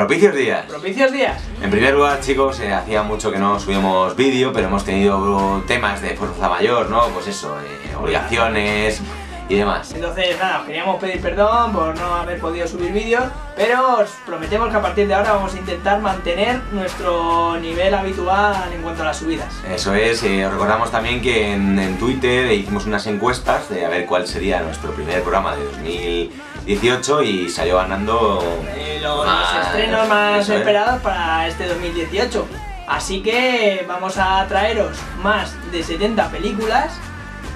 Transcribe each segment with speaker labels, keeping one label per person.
Speaker 1: Propicios días.
Speaker 2: Propicios días.
Speaker 1: En primer lugar, chicos, eh, hacía mucho que no subíamos vídeo, pero hemos tenido temas de fuerza mayor, ¿no? Pues eso, eh, obligaciones y demás.
Speaker 2: Entonces, nada, os queríamos pedir perdón por no haber podido subir vídeos, pero os prometemos que a partir de ahora vamos a intentar mantener nuestro nivel habitual en cuanto a las subidas.
Speaker 1: Eso es, eh, os recordamos también que en, en Twitter hicimos unas encuestas de a ver cuál sería nuestro primer programa de 2018 y salió ganando
Speaker 2: Eh, los,
Speaker 1: Ah,
Speaker 2: estrenos más
Speaker 1: es.
Speaker 2: esperados para este 2018. Así que vamos a traeros más de 70 películas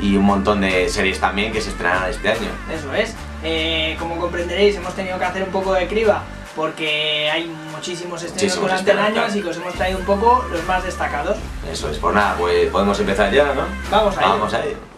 Speaker 1: y un montón de series también que se estrenarán este año.
Speaker 2: Eso es. Eh, como comprenderéis, hemos tenido que hacer un poco de criba porque hay muchísimos estrenos
Speaker 1: Muchísimos
Speaker 2: durante el año, así que os hemos traído un poco los más destacados.
Speaker 1: Eso es, pues nada, pues podemos empezar ya, ¿no?
Speaker 2: Vamos a ello.
Speaker 1: Vamos a ello.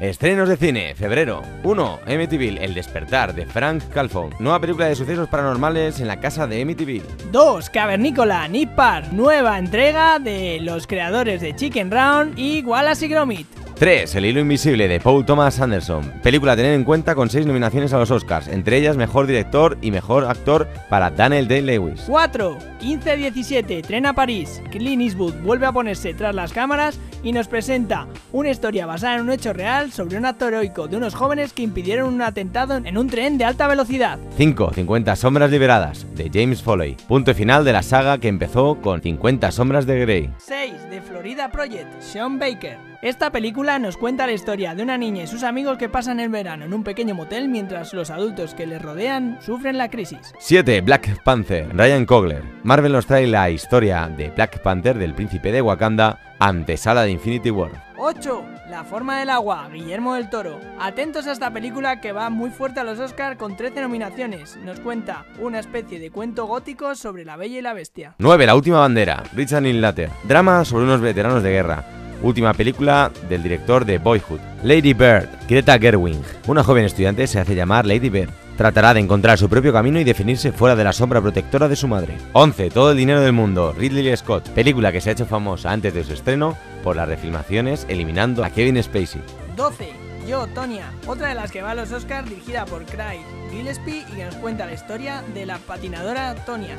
Speaker 3: Estrenos de cine, febrero 1. Amityville, El despertar de Frank Calfon. Nueva película de sucesos paranormales en la casa de Amityville.
Speaker 2: 2. Cavernícola Nick Park, nueva entrega de los creadores de Chicken Round y Wallace y Gromit.
Speaker 3: 3. El hilo invisible de Paul Thomas Anderson. Película a tener en cuenta con 6 nominaciones a los Oscars, entre ellas Mejor Director y Mejor Actor para Daniel Day-Lewis.
Speaker 2: 4. 15-17, Tren a París. Clint Eastwood vuelve a ponerse tras las cámaras y nos presenta una historia basada en un hecho real sobre un acto heroico de unos jóvenes que impidieron un atentado en un tren de alta velocidad.
Speaker 3: 5. 50 sombras liberadas de James Foley. Punto final de la saga que empezó con 50 sombras de Grey.
Speaker 2: 6. Florida Project, Sean Baker. Esta película nos cuenta la historia de una niña y sus amigos que pasan el verano en un pequeño motel mientras los adultos que les rodean sufren la crisis.
Speaker 3: 7. Black Panther, Ryan Coogler. Marvel nos trae la historia de Black Panther del príncipe de Wakanda, antesala de Infinity War.
Speaker 2: 8. La forma del agua, Guillermo del Toro. Atentos a esta película que va muy fuerte a los Oscar con 13 nominaciones. Nos cuenta una especie de cuento gótico sobre la bella y la bestia.
Speaker 3: 9. La última bandera, Richard Linklater. Drama sobre unos veteranos de guerra. Última película del director de Boyhood. Lady Bird, Greta Gerwig. Una joven estudiante se hace llamar Lady Bird. Tratará de encontrar su propio camino y definirse fuera de la sombra protectora de su madre. 11. Todo el dinero del mundo, Ridley Scott. Película que se ha hecho famosa antes de su estreno por las refilmaciones eliminando a Kevin Spacey.
Speaker 2: 12. Yo, Tonya, otra de las que va a los Oscars dirigida por Craig Gillespie y que nos cuenta la historia de la patinadora Tonya.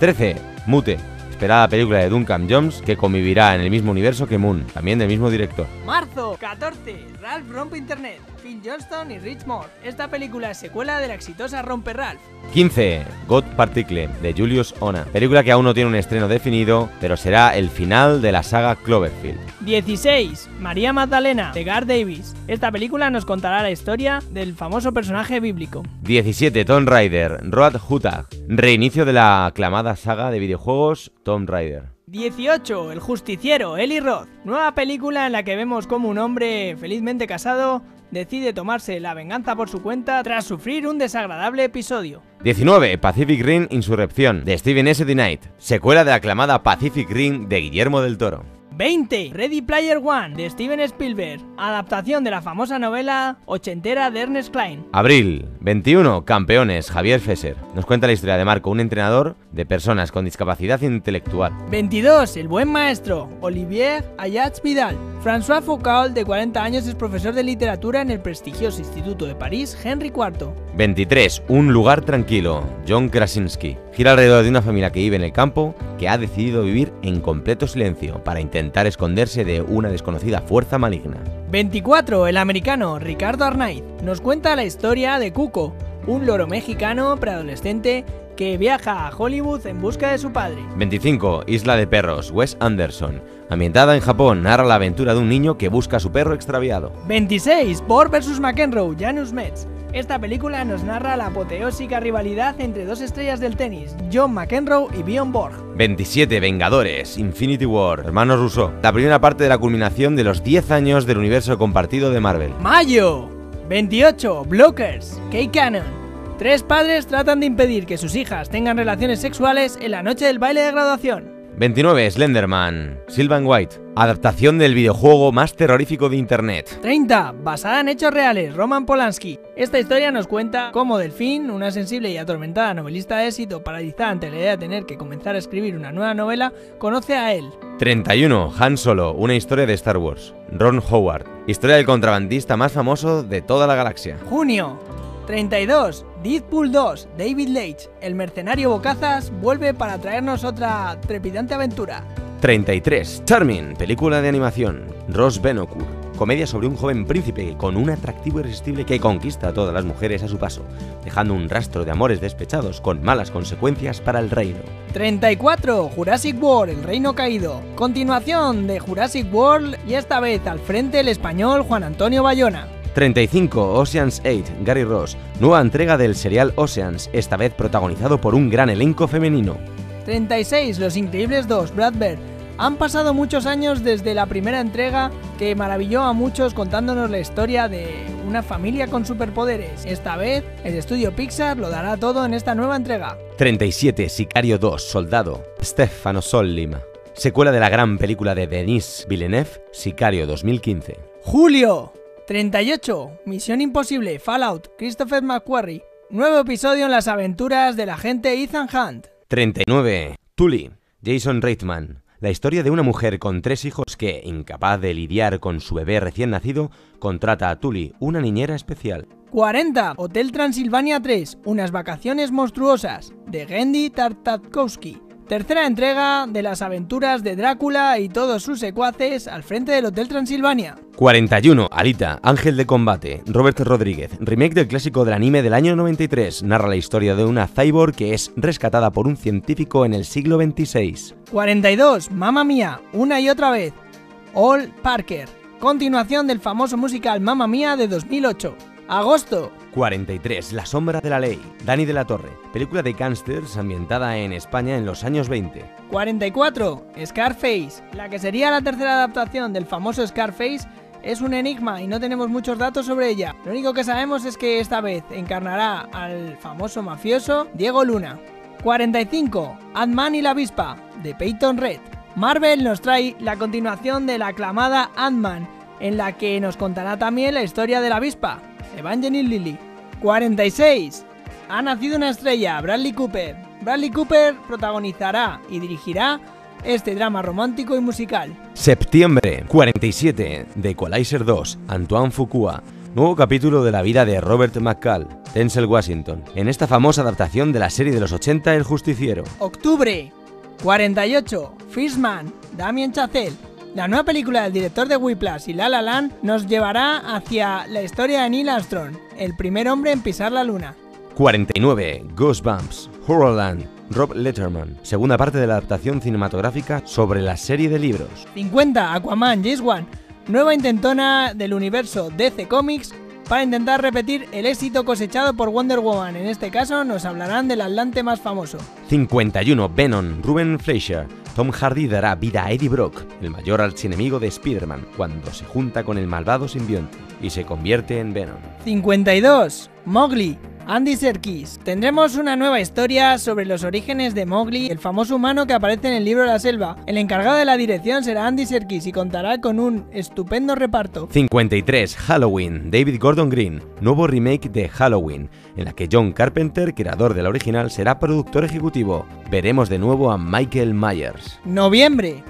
Speaker 3: 13. Mute. Esperada película de Duncan Jones que convivirá en el mismo universo que Moon, también del mismo director.
Speaker 2: Marzo 14. Ralph rompe internet. Phil Johnston y Rich Moore. Esta película es secuela de la exitosa Rompe Ralph.
Speaker 3: 15. God Particle, de Julius Ona. Película que aún no tiene un estreno definido, pero será el final de la saga Cloverfield.
Speaker 2: 16. María Magdalena, de Gar Davis. Esta película nos contará la historia del famoso personaje bíblico.
Speaker 3: 17. Tomb Raider, Road Hutag. Reinicio de la aclamada saga de videojuegos Tomb Raider.
Speaker 2: 18. El justiciero, Eli Roth. Nueva película en la que vemos como un hombre felizmente casado decide tomarse la venganza por su cuenta tras sufrir un desagradable episodio.
Speaker 3: 19. Pacific Rim Insurrección, de Steven S. The Knight. Secuela de la aclamada Pacific Rim de Guillermo del Toro.
Speaker 2: 20. Ready Player One de Steven Spielberg, adaptación de la famosa novela ochentera de Ernest Klein.
Speaker 3: Abril 21. Campeones, Javier Fesser. Nos cuenta la historia de Marco, un entrenador de personas con discapacidad intelectual.
Speaker 2: 22. El buen maestro, Olivier Ayats Vidal. François Foucault, de 40 años, es profesor de literatura en el prestigioso Instituto de París Henry IV.
Speaker 3: 23. Un lugar tranquilo, John Krasinski. Gira alrededor de una familia que vive en el campo que ha decidido vivir en completo silencio para intentar esconderse de una desconocida fuerza maligna.
Speaker 2: 24. El americano Ricardo Arnaiz nos cuenta la historia de Cuco, un loro mexicano preadolescente que viaja a Hollywood en busca de su padre.
Speaker 3: 25. Isla de Perros, Wes Anderson. Ambientada en Japón, narra la aventura de un niño que busca a su perro extraviado.
Speaker 2: 26. Borg vs. McEnroe, Janus Metz. Esta película nos narra la apoteósica rivalidad entre dos estrellas del tenis, John McEnroe y Bjorn Borg.
Speaker 3: 27. Vengadores, Infinity War, Hermanos Russo. La primera parte de la culminación de los 10 años del universo compartido de Marvel.
Speaker 2: Mayo 28. Blockers, Kate Cannon. Tres padres tratan de impedir que sus hijas tengan relaciones sexuales en la noche del baile de graduación.
Speaker 3: 29. Slenderman, Sylvan White. Adaptación del videojuego más terrorífico de internet.
Speaker 2: 30. Basada en hechos reales, Roman Polanski. Esta historia nos cuenta cómo Delfín, una sensible y atormentada novelista de éxito paralizada ante la idea de tener que comenzar a escribir una nueva novela, conoce a él.
Speaker 3: 31. Han Solo, una historia de Star Wars. Ron Howard. Historia del contrabandista más famoso de toda la galaxia.
Speaker 2: Junio. 32. Deadpool 2. David Leitch, el mercenario Bocazas, vuelve para traernos otra trepidante aventura.
Speaker 3: 33. Charming, película de animación. Ross Benokur, comedia sobre un joven príncipe con un atractivo irresistible que conquista a todas las mujeres a su paso, dejando un rastro de amores despechados con malas consecuencias para el reino.
Speaker 2: 34. Jurassic World, el reino caído. Continuación de Jurassic World y esta vez al frente el español Juan Antonio Bayona.
Speaker 3: 35. Oceans 8, Gary Ross, nueva entrega del serial Oceans, esta vez protagonizado por un gran elenco femenino.
Speaker 2: 36. Los Increíbles 2, Brad Bird. Han pasado muchos años desde la primera entrega que maravilló a muchos contándonos la historia de una familia con superpoderes. Esta vez, el estudio Pixar lo dará todo en esta nueva entrega.
Speaker 3: 37. Sicario 2, Soldado, Stefano Sollima, secuela de la gran película de Denis Villeneuve, Sicario 2015.
Speaker 2: Julio 38. Misión Imposible, Fallout, Christopher McQuarrie. Nuevo episodio en las aventuras del agente Ethan Hunt.
Speaker 3: 39. Tully, Jason Reitman. La historia de una mujer con tres hijos que, incapaz de lidiar con su bebé recién nacido, contrata a Tully, una niñera especial.
Speaker 2: 40. Hotel Transilvania 3. Unas vacaciones monstruosas. De Gendy Tartakovsky. Tercera entrega de las aventuras de Drácula y todos sus secuaces al frente del Hotel Transilvania.
Speaker 3: 41. Alita, Ángel de Combate, Robert Rodríguez, remake del clásico del anime del año 93, narra la historia de una cyborg que es rescatada por un científico en el siglo XXVI.
Speaker 2: 42. Mamma Mía, una y otra vez. All Parker. Continuación del famoso musical Mamma Mía de 2008. Agosto.
Speaker 3: 43. La sombra de la ley, Dani de la Torre, película de gángsters ambientada en España en los años 20.
Speaker 2: 44. Scarface. La que sería la tercera adaptación del famoso Scarface es un enigma y no tenemos muchos datos sobre ella. Lo único que sabemos es que esta vez encarnará al famoso mafioso Diego Luna. 45. Ant-Man y la avispa, de Peyton Red. Marvel nos trae la continuación de la aclamada Ant-Man, en la que nos contará también la historia de la avispa, Evangeline Lilly. 46. Ha nacido una estrella, Bradley Cooper. Bradley Cooper protagonizará y dirigirá este drama romántico y musical.
Speaker 3: Septiembre 47 de Equalizer 2, Antoine Fuqua. Nuevo capítulo de la vida de Robert McCall, Denzel Washington, en esta famosa adaptación de la serie de los 80 El Justiciero.
Speaker 2: Octubre 48. Fishman, Damien Chazelle. La nueva película del director de Whiplash y La La Land nos llevará hacia la historia de Neil Armstrong, el primer hombre en pisar la luna.
Speaker 3: 49. Goosebumps, Horrorland, Rob Letterman, segunda parte de la adaptación cinematográfica sobre la serie de libros.
Speaker 2: 50. Aquaman, James Wan, nueva intentona del universo DC Comics para intentar repetir el éxito cosechado por Wonder Woman. En este caso nos hablarán del Atlante más famoso.
Speaker 3: 51. Venom, Ruben Fleischer. Tom Hardy dará vida a Eddie Brock, el mayor archienemigo de Spider-Man, cuando se junta con el malvado simbionte y se convierte en Venom.
Speaker 2: 52. Mowgli, Andy Serkis. Tendremos una nueva historia sobre los orígenes de Mowgli, el famoso humano que aparece en el libro La Selva. El encargado de la dirección será Andy Serkis y contará con un estupendo reparto.
Speaker 3: 53. Halloween, David Gordon Green, nuevo remake de Halloween, en la que John Carpenter, creador de la original, será productor ejecutivo. Veremos de nuevo a Michael Myers.
Speaker 2: Noviembre.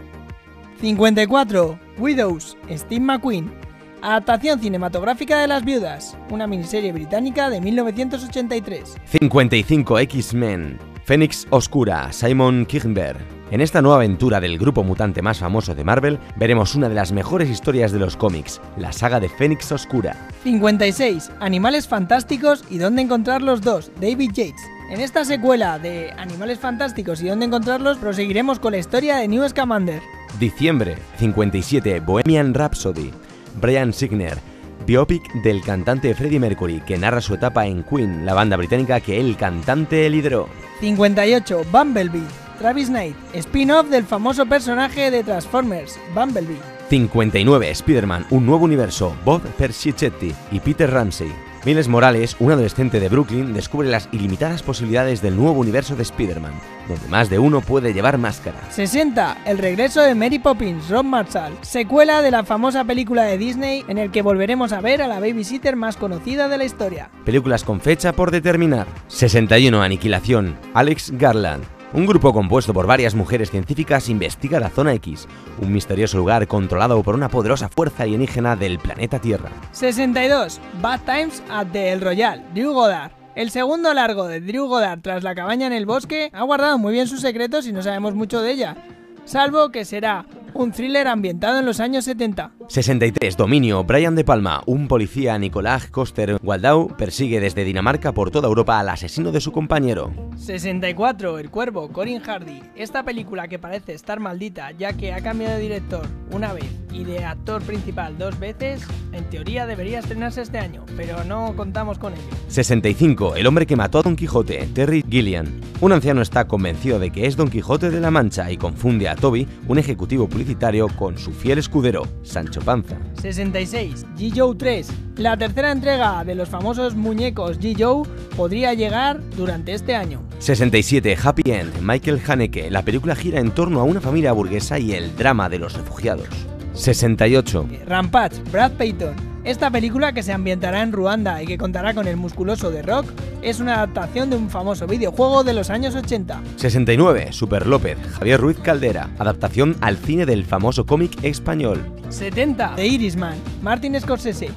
Speaker 2: 54. Widows, Steve McQueen. Adaptación cinematográfica de Las Viudas, una miniserie británica de 1983.
Speaker 3: 55 X-Men, Fénix Oscura, Simon Kirchberg. En esta nueva aventura del grupo mutante más famoso de Marvel, veremos una de las mejores historias de los cómics, la saga de Fénix Oscura.
Speaker 2: 56. Animales fantásticos y dónde encontrar los dos, David Yates. En esta secuela de Animales fantásticos y dónde encontrarlos, proseguiremos con la historia de New Scamander.
Speaker 3: Diciembre 57 Bohemian Rhapsody, Brian Signer, biopic del cantante Freddie Mercury que narra su etapa en Queen, la banda británica que el cantante lideró.
Speaker 2: 58. Bumblebee, Travis Knight, spin-off del famoso personaje de Transformers, Bumblebee.
Speaker 3: 59 Spider-Man, un nuevo universo, Bob Persichetti y Peter Ramsey. Miles Morales, un adolescente de Brooklyn, descubre las ilimitadas posibilidades del nuevo universo de Spider-Man, donde más de uno puede llevar máscara.
Speaker 2: 60. El regreso de Mary Poppins, Rob Marshall, secuela de la famosa película de Disney en el que volveremos a ver a la babysitter más conocida de la historia.
Speaker 3: Películas con fecha por determinar. 61 Aniquilación, Alex Garland. Un grupo compuesto por varias mujeres científicas investiga la Zona X, un misterioso lugar controlado por una poderosa fuerza alienígena del planeta Tierra.
Speaker 2: 62. Bad Times at the El Royal, Drew Goddard. El segundo largo de Drew Goddard tras la cabaña en el bosque ha guardado muy bien sus secretos y no sabemos mucho de ella, salvo que será un thriller ambientado en los años 70.
Speaker 3: 63. Dominio. Brian De Palma, un policía Nicolás Coster Waldau, persigue desde Dinamarca por toda Europa al asesino de su compañero.
Speaker 2: 64. El Cuervo, Corin Hardy. Esta película que parece estar maldita ya que ha cambiado de director una vez y de actor principal dos veces, en teoría debería estrenarse este año, pero no contamos con ello.
Speaker 3: 65. El hombre que mató a Don Quijote, Terry Gillian. Un anciano está convencido de que es Don Quijote de la Mancha y confunde a Toby, un ejecutivo publicitario, con su fiel escudero, Sancho Panza.
Speaker 2: 66. G. Joe 3. La tercera entrega de los famosos muñecos G. Joe podría llegar durante este año.
Speaker 3: 67. Happy End. Michael Haneke. La película gira en torno a una familia burguesa y el drama de los refugiados. 68.
Speaker 2: Rampage, Brad Payton. Esta película, que se ambientará en Ruanda y que contará con el musculoso de Rock, es una adaptación de un famoso videojuego de los años 80.
Speaker 3: 69. Super López. Javier Ruiz Caldera. Adaptación al cine del famoso cómic español.
Speaker 2: 70. The Irishman, Martin Scorsese.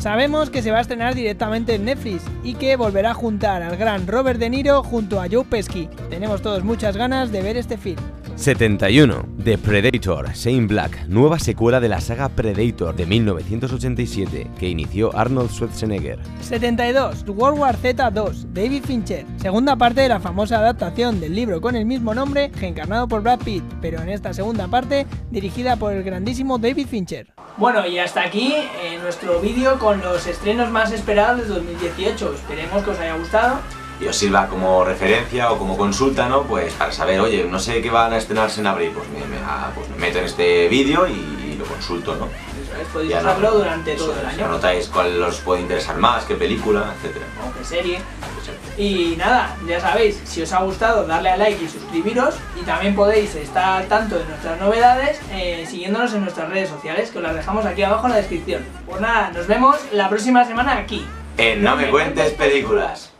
Speaker 2: Sabemos que se va a estrenar directamente en Netflix y que volverá a juntar al gran Robert De Niro junto a Joe Pesci. Tenemos todos muchas ganas de ver este film.
Speaker 3: 71. The Predator, Shane Black, nueva secuela de la saga Predator de 1987 que inició Arnold Schwarzenegger.
Speaker 2: 72. World War Z 2, David Fincher. Segunda parte de la famosa adaptación del libro con el mismo nombre, reencarnado por Brad Pitt, pero en esta segunda parte dirigida por el grandísimo David Fincher. Bueno, y hasta aquí eh, nuestro vídeo con los estrenos más esperados de 2018. Esperemos que os haya gustado.
Speaker 1: Y os sirva como referencia o como consulta, ¿no? Pues para saber, oye, no sé qué van a estrenarse en abril, pues me, me- ah, pues me meto en este vídeo y, lo consulto, ¿no?
Speaker 2: Eso es, podéis
Speaker 1: no-
Speaker 2: usarlo durante
Speaker 1: eso
Speaker 2: todo el año.
Speaker 1: Anotáis cuál os puede interesar más, qué película, etcétera.
Speaker 2: o qué serie. Y nada, ya sabéis, si os ha gustado, darle a like y suscribiros. Y también podéis estar al tanto de nuestras novedades eh, siguiéndonos en nuestras redes sociales, que os las dejamos aquí abajo en la descripción. Pues nada, nos vemos la próxima semana aquí.
Speaker 1: En No me cuentes películas.